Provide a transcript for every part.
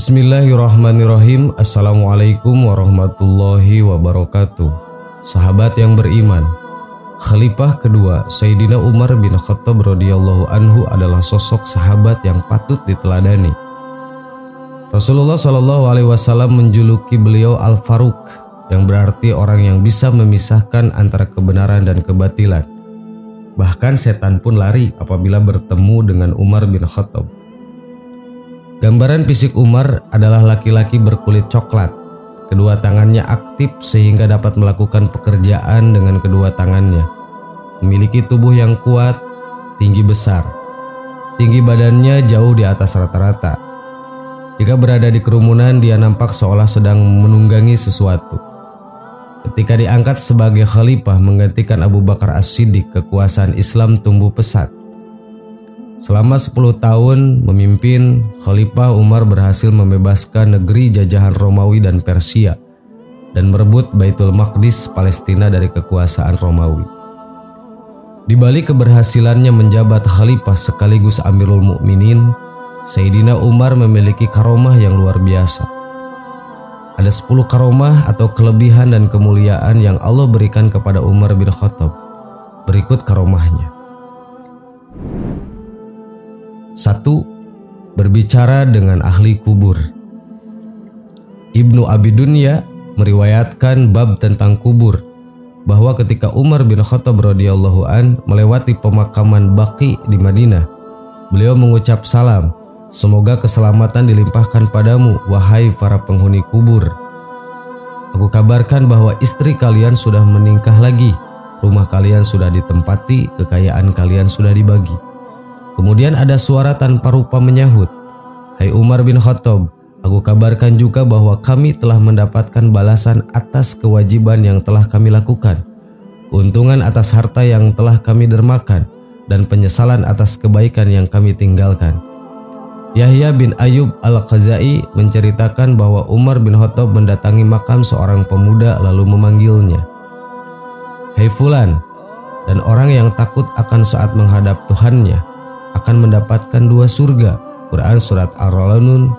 Bismillahirrahmanirrahim. Assalamualaikum warahmatullahi wabarakatuh. Sahabat yang beriman Khalifah kedua Sayyidina Umar bin Khattab radhiyallahu anhu adalah sosok sahabat yang patut diteladani. Rasulullah Shallallahu alaihi wasallam menjuluki beliau Al Faruq yang berarti orang yang bisa memisahkan antara kebenaran dan kebatilan. Bahkan setan pun lari apabila bertemu dengan Umar bin Khattab Gambaran fisik Umar adalah laki-laki berkulit coklat. Kedua tangannya aktif sehingga dapat melakukan pekerjaan dengan kedua tangannya. Memiliki tubuh yang kuat, tinggi besar. Tinggi badannya jauh di atas rata-rata. Jika berada di kerumunan, dia nampak seolah sedang menunggangi sesuatu. Ketika diangkat sebagai khalifah menggantikan Abu Bakar As-Siddiq, kekuasaan Islam tumbuh pesat. Selama 10 tahun memimpin, Khalifah Umar berhasil membebaskan negeri jajahan Romawi dan Persia dan merebut Baitul Maqdis Palestina dari kekuasaan Romawi. Di balik keberhasilannya menjabat khalifah sekaligus Amirul Mukminin, Sayyidina Umar memiliki karomah yang luar biasa. Ada 10 karomah atau kelebihan dan kemuliaan yang Allah berikan kepada Umar bin Khattab. Berikut karomahnya. Satu, berbicara dengan ahli kubur. Ibnu Abi Dunya meriwayatkan bab tentang kubur bahwa ketika Umar bin Khattab radhiyallahu an melewati pemakaman Baqi di Madinah, beliau mengucap salam, semoga keselamatan dilimpahkan padamu wahai para penghuni kubur. Aku kabarkan bahwa istri kalian sudah meningkah lagi, rumah kalian sudah ditempati, kekayaan kalian sudah dibagi. Kemudian ada suara tanpa rupa menyahut, Hai Umar bin Khattab, aku kabarkan juga bahwa kami telah mendapatkan balasan atas kewajiban yang telah kami lakukan, keuntungan atas harta yang telah kami dermakan, dan penyesalan atas kebaikan yang kami tinggalkan. Yahya bin Ayub al-Khazai menceritakan bahwa Umar bin Khattab mendatangi makam seorang pemuda lalu memanggilnya. Hei Fulan, dan orang yang takut akan saat menghadap Tuhannya, akan mendapatkan dua surga. Quran Surat Ar-Ralanun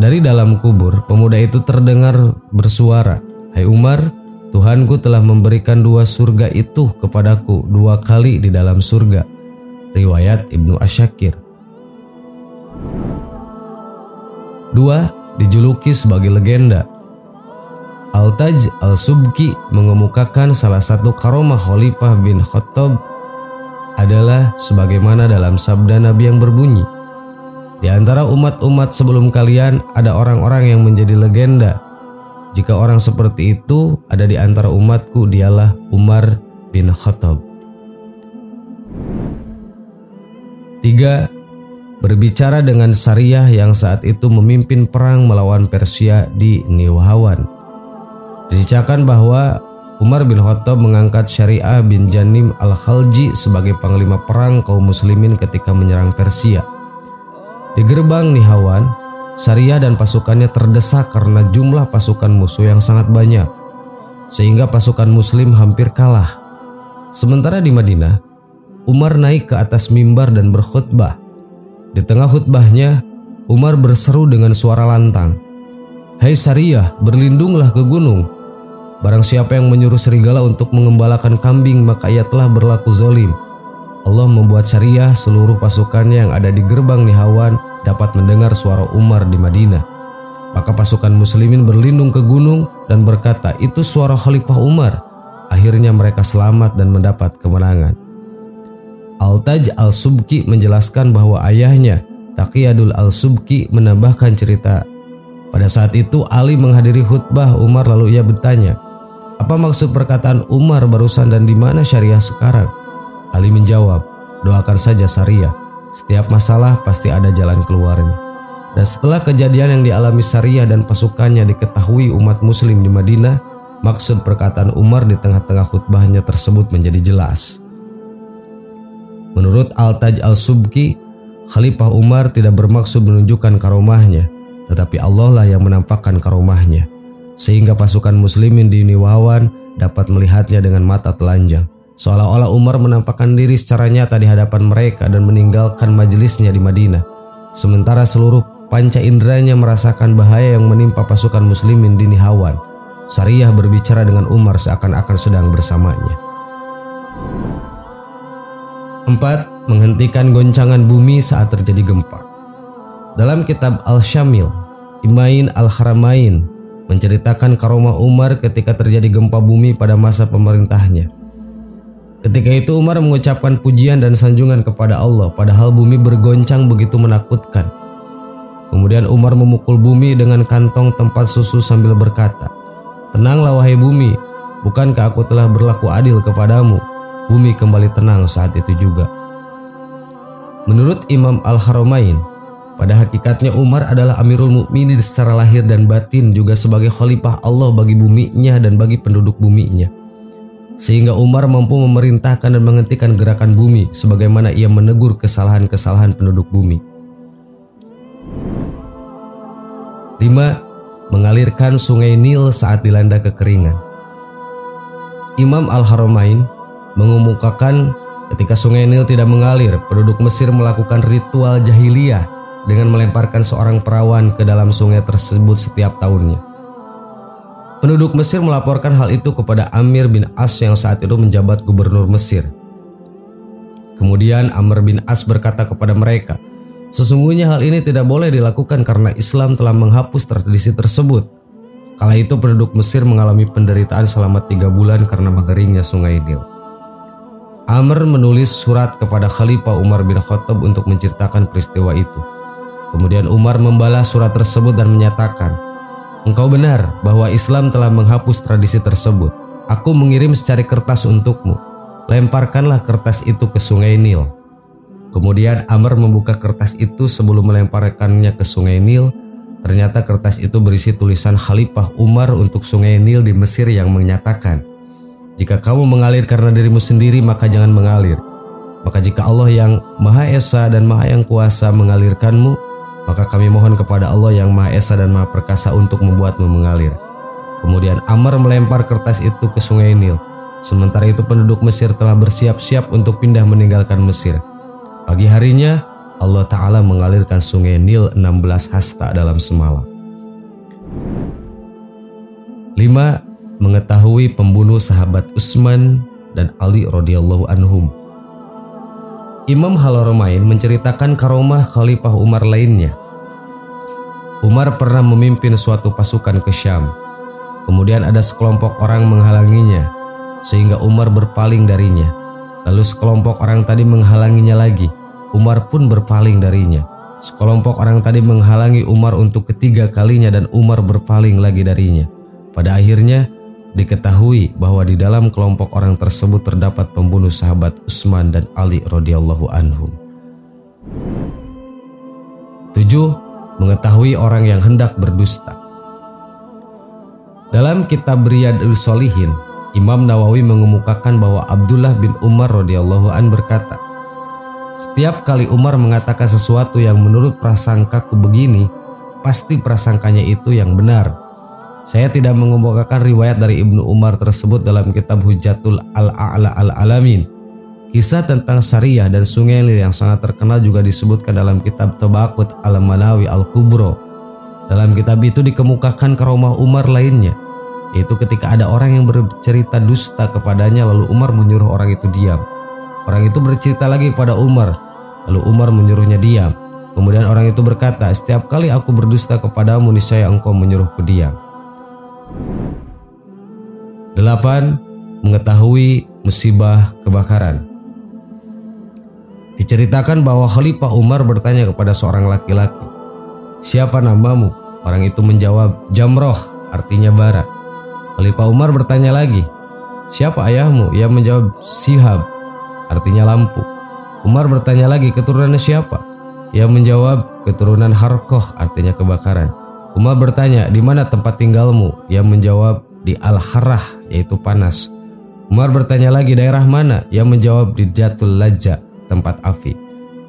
Dari dalam kubur, pemuda itu terdengar bersuara, Hai Umar, Tuhanku telah memberikan dua surga itu kepadaku dua kali di dalam surga. Riwayat Ibnu Asyakir. Dua, dijuluki sebagai legenda. Al-Taj Al-Subki mengemukakan salah satu karomah Khalifah bin Khattab adalah sebagaimana dalam sabda Nabi yang berbunyi, "Di antara umat-umat sebelum kalian ada orang-orang yang menjadi legenda. Jika orang seperti itu ada di antara umatku, dialah Umar bin Khattab." Tiga, berbicara dengan Syariah yang saat itu memimpin perang melawan Persia di Niwahawan. Diceritakan bahwa Umar bin Khattab mengangkat Syariah bin Janim al-Khalji sebagai panglima perang kaum muslimin ketika menyerang Persia. Di gerbang Nihawan, Syariah dan pasukannya terdesak karena jumlah pasukan musuh yang sangat banyak, sehingga pasukan muslim hampir kalah. Sementara di Madinah, Umar naik ke atas mimbar dan berkhutbah. Di tengah khutbahnya, Umar berseru dengan suara lantang, Hai hey Syariah, berlindunglah ke gunung, Barang siapa yang menyuruh serigala untuk mengembalakan kambing maka ia telah berlaku zolim. Allah membuat syariah seluruh pasukannya yang ada di gerbang Nihawan dapat mendengar suara Umar di Madinah. Maka pasukan muslimin berlindung ke gunung dan berkata itu suara Khalifah Umar. Akhirnya mereka selamat dan mendapat kemenangan. Al-Taj Al-Subki menjelaskan bahwa ayahnya Taqiyadul Al-Subki menambahkan cerita pada saat itu Ali menghadiri khutbah Umar lalu ia bertanya, apa maksud perkataan Umar barusan dan di mana syariah sekarang? Ali menjawab, doakan saja syariah. Setiap masalah pasti ada jalan keluarnya. Dan setelah kejadian yang dialami syariah dan pasukannya diketahui umat muslim di Madinah, maksud perkataan Umar di tengah-tengah khutbahnya tersebut menjadi jelas. Menurut Al-Taj Al-Subki, Khalifah Umar tidak bermaksud menunjukkan karomahnya, tetapi Allah lah yang menampakkan karomahnya sehingga pasukan muslimin di Niwawan dapat melihatnya dengan mata telanjang. Seolah-olah Umar menampakkan diri secara nyata di hadapan mereka dan meninggalkan majelisnya di Madinah. Sementara seluruh panca inderanya merasakan bahaya yang menimpa pasukan muslimin di Nihawan. Sariyah berbicara dengan Umar seakan-akan sedang bersamanya. 4. Menghentikan goncangan bumi saat terjadi gempa. Dalam kitab Al-Syamil, Imain Al-Haramain menceritakan karomah Umar ketika terjadi gempa bumi pada masa pemerintahnya. Ketika itu Umar mengucapkan pujian dan sanjungan kepada Allah padahal bumi bergoncang begitu menakutkan. Kemudian Umar memukul bumi dengan kantong tempat susu sambil berkata, Tenanglah wahai bumi, bukankah aku telah berlaku adil kepadamu? Bumi kembali tenang saat itu juga. Menurut Imam Al-Haramain, pada hakikatnya Umar adalah Amirul Mukminin secara lahir dan batin juga sebagai khalifah Allah bagi buminya dan bagi penduduk buminya. Sehingga Umar mampu memerintahkan dan menghentikan gerakan bumi sebagaimana ia menegur kesalahan-kesalahan penduduk bumi. 5 mengalirkan sungai Nil saat dilanda kekeringan. Imam Al-Haramain mengumumkakan ketika sungai Nil tidak mengalir, penduduk Mesir melakukan ritual jahiliyah dengan melemparkan seorang perawan ke dalam sungai tersebut setiap tahunnya. Penduduk Mesir melaporkan hal itu kepada Amir bin As yang saat itu menjabat gubernur Mesir. Kemudian Amr bin As berkata kepada mereka, Sesungguhnya hal ini tidak boleh dilakukan karena Islam telah menghapus tradisi tersebut. Kala itu penduduk Mesir mengalami penderitaan selama tiga bulan karena mengeringnya sungai Nil. Amr menulis surat kepada Khalifah Umar bin Khattab untuk menceritakan peristiwa itu. Kemudian Umar membalas surat tersebut dan menyatakan, Engkau benar bahwa Islam telah menghapus tradisi tersebut. Aku mengirim secari kertas untukmu. Lemparkanlah kertas itu ke sungai Nil. Kemudian Amr membuka kertas itu sebelum melemparkannya ke sungai Nil. Ternyata kertas itu berisi tulisan Khalifah Umar untuk sungai Nil di Mesir yang menyatakan, Jika kamu mengalir karena dirimu sendiri maka jangan mengalir. Maka jika Allah yang Maha Esa dan Maha Yang Kuasa mengalirkanmu, maka kami mohon kepada Allah yang Maha Esa dan Maha Perkasa untuk membuatmu mengalir. Kemudian Amr melempar kertas itu ke sungai Nil. Sementara itu penduduk Mesir telah bersiap-siap untuk pindah meninggalkan Mesir. Pagi harinya, Allah Ta'ala mengalirkan sungai Nil 16 hasta dalam semalam. 5. Mengetahui pembunuh sahabat Utsman dan Ali radhiyallahu anhum. Imam Halaromain menceritakan karomah Khalifah Umar lainnya. Umar pernah memimpin suatu pasukan ke Syam. Kemudian ada sekelompok orang menghalanginya, sehingga Umar berpaling darinya. Lalu sekelompok orang tadi menghalanginya lagi. Umar pun berpaling darinya. Sekelompok orang tadi menghalangi Umar untuk ketiga kalinya dan Umar berpaling lagi darinya. Pada akhirnya diketahui bahwa di dalam kelompok orang tersebut terdapat pembunuh sahabat Utsman dan Ali radhiyallahu anhum. 7. Mengetahui orang yang hendak berdusta. Dalam kitab Riyadul Solihin, Imam Nawawi mengemukakan bahwa Abdullah bin Umar radhiyallahu an berkata, setiap kali Umar mengatakan sesuatu yang menurut prasangkaku begini, pasti prasangkanya itu yang benar. Saya tidak mengemukakan riwayat dari Ibnu Umar tersebut dalam kitab Hujatul Al-A'la Al-Alamin. Kisah tentang Sariyah dan Sungai Nil yang sangat terkenal juga disebutkan dalam kitab Tabakut Al-Manawi Al-Kubro. Dalam kitab itu dikemukakan karomah Umar lainnya, yaitu ketika ada orang yang bercerita dusta kepadanya lalu Umar menyuruh orang itu diam. Orang itu bercerita lagi kepada Umar. Lalu Umar menyuruhnya diam. Kemudian orang itu berkata, setiap kali aku berdusta kepadamu, niscaya engkau menyuruhku diam. 8. Mengetahui musibah kebakaran. Diceritakan bahwa Khalifah Umar bertanya kepada seorang laki-laki, "Siapa namamu?" Orang itu menjawab, "Jamroh," artinya bara. Khalifah Umar bertanya lagi, "Siapa ayahmu?" Ia menjawab, "Sihab," artinya lampu. Umar bertanya lagi, keturunannya siapa? Ia menjawab, keturunan Harkoh, artinya kebakaran. Umar bertanya, di mana tempat tinggalmu? Ia menjawab, di Al-Harah, yaitu panas. Umar bertanya lagi, daerah mana? Ia menjawab, di Jatul Laja, tempat api.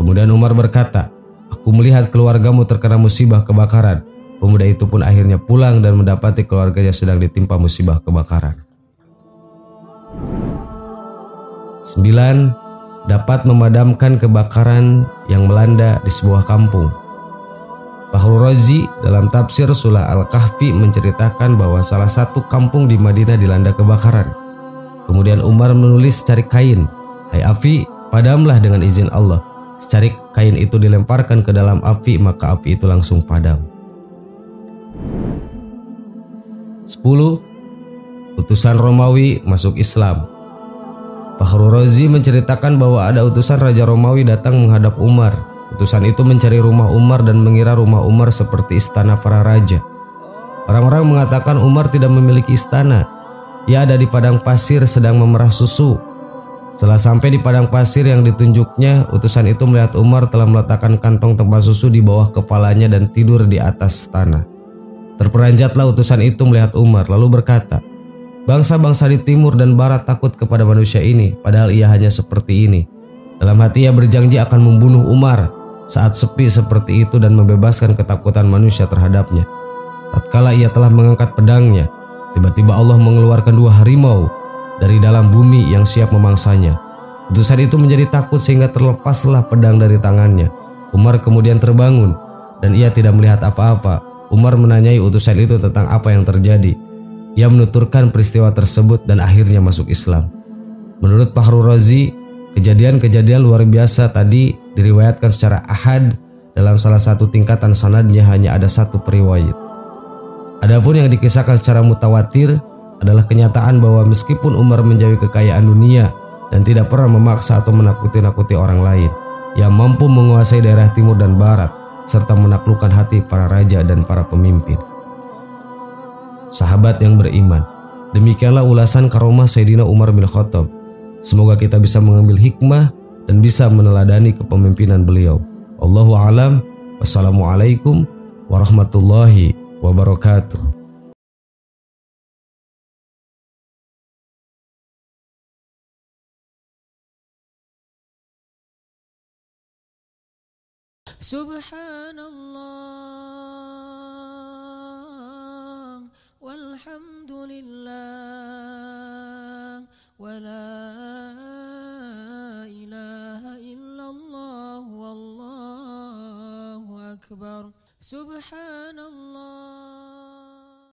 Kemudian Umar berkata, aku melihat keluargamu terkena musibah kebakaran. Pemuda itu pun akhirnya pulang dan mendapati keluarganya sedang ditimpa musibah kebakaran. 9. Dapat memadamkan kebakaran yang melanda di sebuah kampung. Fahru Razi dalam tafsir Surah Al-Kahfi menceritakan bahwa salah satu kampung di Madinah dilanda kebakaran. Kemudian Umar menulis cari kain. Hai api, padamlah dengan izin Allah. Secarik kain itu dilemparkan ke dalam api maka api itu langsung padam. 10. Utusan Romawi masuk Islam Fahru Razi menceritakan bahwa ada utusan Raja Romawi datang menghadap Umar Utusan itu mencari rumah Umar dan mengira rumah Umar seperti istana para raja. Orang-orang mengatakan Umar tidak memiliki istana. Ia ada di padang pasir sedang memerah susu. Setelah sampai di padang pasir yang ditunjuknya, utusan itu melihat Umar telah meletakkan kantong tempat susu di bawah kepalanya dan tidur di atas tanah. Terperanjatlah utusan itu melihat Umar lalu berkata, Bangsa-bangsa di timur dan barat takut kepada manusia ini, padahal ia hanya seperti ini. Dalam hati ia berjanji akan membunuh Umar, saat sepi seperti itu dan membebaskan ketakutan manusia terhadapnya. Tatkala ia telah mengangkat pedangnya, tiba-tiba Allah mengeluarkan dua harimau dari dalam bumi yang siap memangsanya. Utusan itu menjadi takut sehingga terlepaslah pedang dari tangannya. Umar kemudian terbangun dan ia tidak melihat apa-apa. Umar menanyai utusan itu tentang apa yang terjadi. Ia menuturkan peristiwa tersebut dan akhirnya masuk Islam. Menurut Fahru Razi, kejadian-kejadian luar biasa tadi diriwayatkan secara ahad dalam salah satu tingkatan sanadnya hanya ada satu periwayat. Adapun yang dikisahkan secara mutawatir adalah kenyataan bahwa meskipun Umar menjauhi kekayaan dunia dan tidak pernah memaksa atau menakuti-nakuti orang lain, ia mampu menguasai daerah timur dan barat serta menaklukkan hati para raja dan para pemimpin. Sahabat yang beriman, demikianlah ulasan karomah Sayyidina Umar bin Khattab. Semoga kita bisa mengambil hikmah dan bisa meneladani kepemimpinan beliau. Allahu alam. Wassalamualaikum warahmatullahi wabarakatuh. Subhanallah walhamdulillah wala أكبر. سبحان الله.